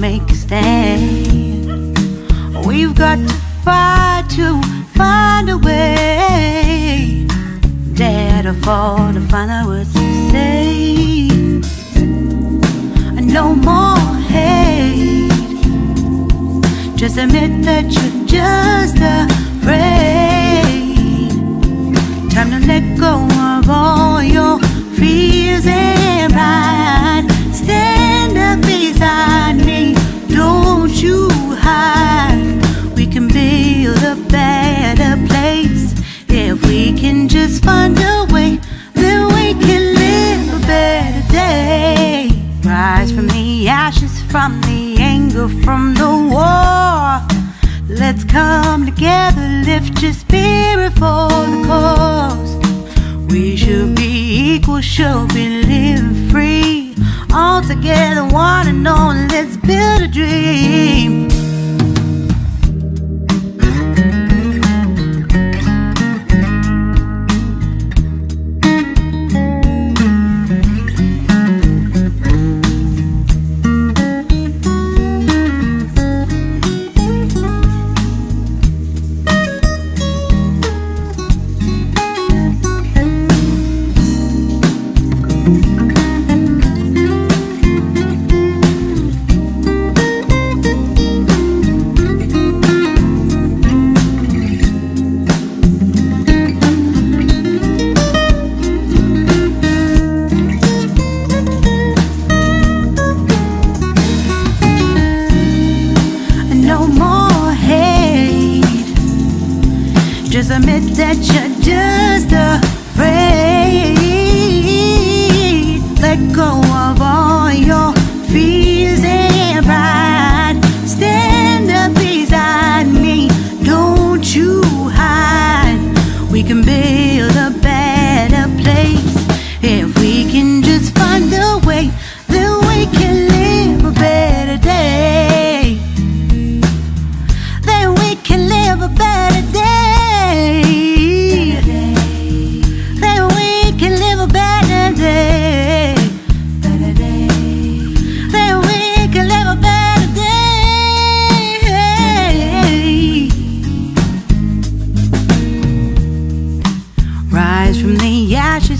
make a stand. We've got to fight to find a way. Dare to fall to find out what to say. No more hate. Just admit that you're just find a way. Then we can live a better day. Rise from the ashes, from the anger, from the war. Let's come together, lift your spirit for the cause. We should be equal, should be living free. All together, one and all, let's build a dream. Admit that you're just